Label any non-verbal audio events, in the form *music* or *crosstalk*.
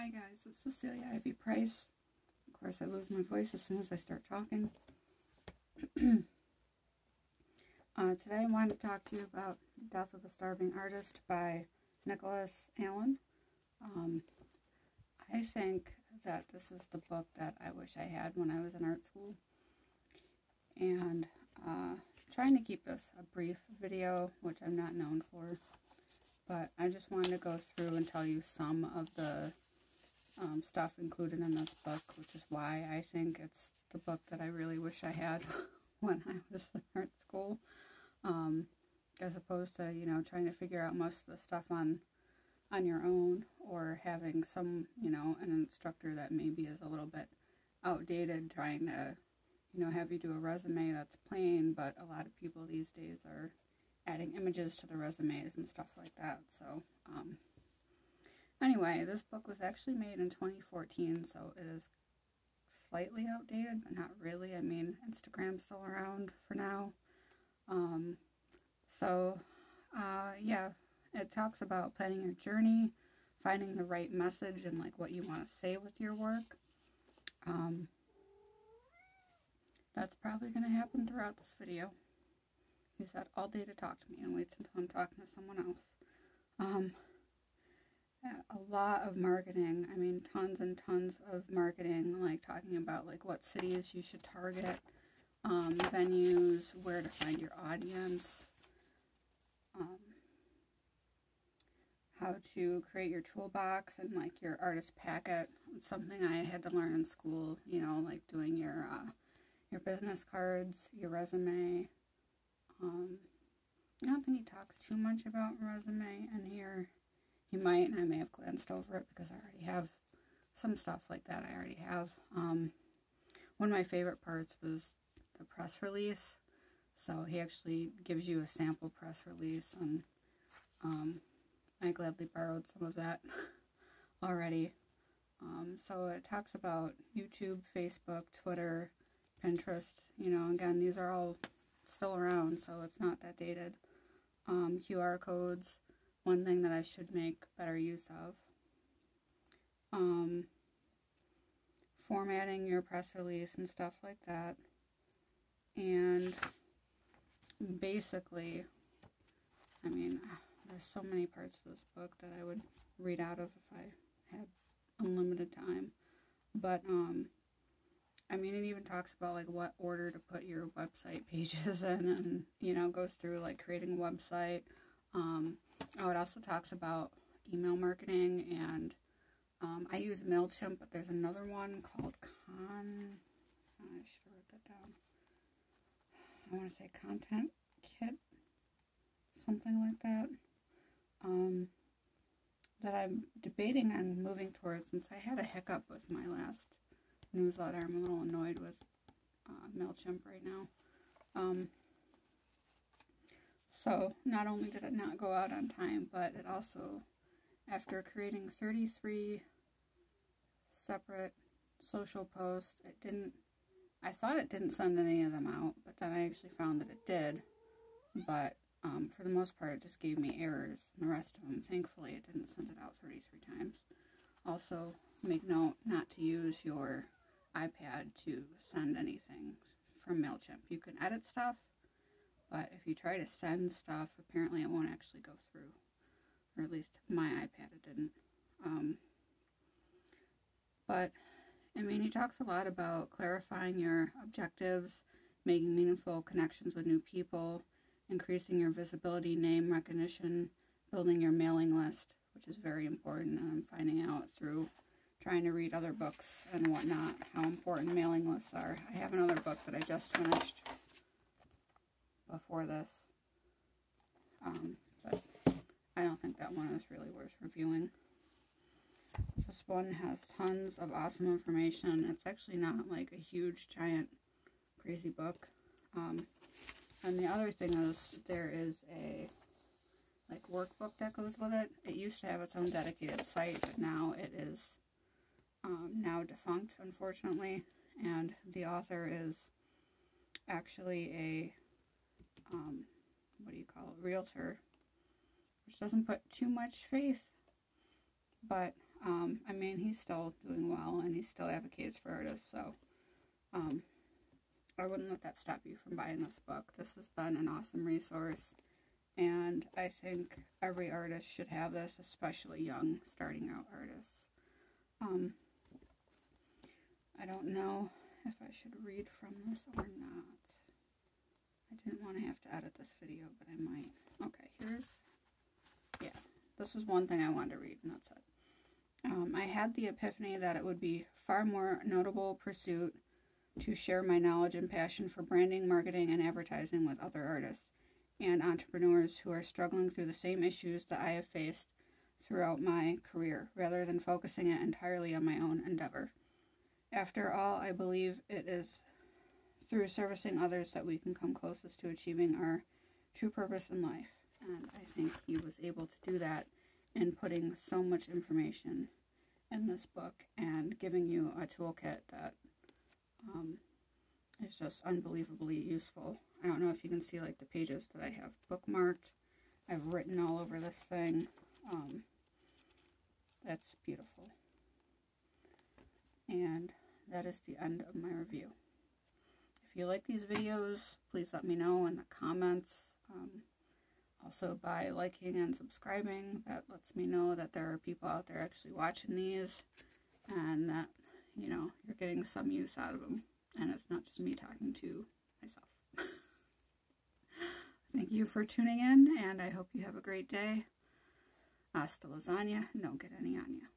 Hi guys, it's Cecelia Ivy Price. Of course, I lose my voice as soon as I start talking. *clears throat* uh, today I wanted to talk to you about Death of a Starving Artist by Nikolas Allen. Um, I think that this is the book that I wish I had when I was in art school. And uh, trying to keep this a brief video, which I'm not known for. But I just wanted to go through and tell you some of the um, stuff included in this book, which is why I think it's the book that I really wish I had *laughs* when I was in art school. Um, as opposed to, you know, trying to figure out most of the stuff on on your own or having some, you know, an instructor that maybe is a little bit outdated trying to, you know, have you do a resume that's plain, but a lot of people these days are adding images to the resumes and stuff like that. So, um, Anyway, this book was actually made in 2014, so it is slightly outdated, but not really. I mean, Instagram's still around for now. Um, so, uh, yeah, it talks about planning your journey, finding the right message and like what you want to say with your work. Um, that's probably going to happen throughout this video. He said all day to talk to me and waits until I'm talking to someone else. Um, a lot of marketing. I mean, tons and tons of marketing, like talking about like what cities you should target, um, venues, where to find your audience, um, how to create your toolbox and like your artist packet. It's something I had to learn in school. You know, like doing your uh, your business cards, your resume. Um, I don't think he talks too much about resume in here. He might, and I may have glanced over it because I already have some stuff like that I already have. Um, one of my favorite parts was the press release. So he actually gives you a sample press release, and um, I gladly borrowed some of that *laughs* already. Um, so it talks about YouTube, Facebook, Twitter, Pinterest. You know, again, these are all still around, so it's not that dated. Um, QR codes, one thing that I should make better use of. Um, formatting your press release and stuff like that. And basically, I mean, there's so many parts of this book that I would read out of if I had unlimited time. But, um, I mean, it even talks about, like, what order to put your website pages *laughs* in and, you know, goes through, like, creating a website, um, Oh, it also talks about email marketing and um, I use MailChimp, but there's another one called Con... Oh, I should have wrote that down. I want to say Content Kit, something like that. Um, that I'm debating on moving towards since I had a hiccup with my last newsletter. I'm a little annoyed with uh, MailChimp right now. Um, so not only did it not go out on time, but it also, after creating 33 separate social posts, it didn't, I thought it didn't send any of them out, but then I actually found that it did. But um, for the most part, it just gave me errors. And the rest of them, thankfully, it didn't send it out 33 times. Also, make note not to use your iPad to send anything from MailChimp. You can edit stuff, but if you try to send stuff, apparently it won't actually go through. Or at least my iPad, it didn't. Um, but, I mean, he talks a lot about clarifying your objectives, making meaningful connections with new people, increasing your visibility, name recognition, building your mailing list, which is very important. And I'm finding out through trying to read other books and whatnot how important mailing lists are. I have another book that I just finished before this. Um, but I don't think that one is really worth reviewing. This one has tons of awesome information. It's actually not like a huge, giant, crazy book. Um, and the other thing is there is a like workbook that goes with it. It used to have its own dedicated site, but now it is um, now defunct, unfortunately. And the author is actually a um, what do you call it, realtor, which doesn't put too much faith, but Um, I mean, he's still doing well and he still advocates for artists, so um, I wouldn't let that stop you from buying this book. This has been an awesome resource, and I think every artist should have this, especially young, starting out artists. Um, I don't know if I should read from this or not. Didn't want to have to edit this video, but I might. Okay, here's, yeah, this is one thing I wanted to read, and that's it. Um, I had the epiphany that it would be far more notable pursuit to share my knowledge and passion for branding, marketing, and advertising with other artists and entrepreneurs who are struggling through the same issues that I have faced throughout my career, rather than focusing it entirely on my own endeavor. After all, I believe it is through servicing others that we can come closest to achieving our true purpose in life. And I think he was able to do that in putting so much information in this book and giving you a toolkit that um, is just unbelievably useful. I don't know if you can see like the pages that I have bookmarked. I've written all over this thing. Um, that's beautiful. And that is the end of my review. If you like these videos, please let me know in the comments. Um, also by liking and subscribing, that lets me know that there are people out there actually watching these and that, you know, you're getting some use out of them. And it's not just me talking to myself. *laughs* Thank you for tuning in, and I hope you have a great day. Hasta lasagna, don't get any on you.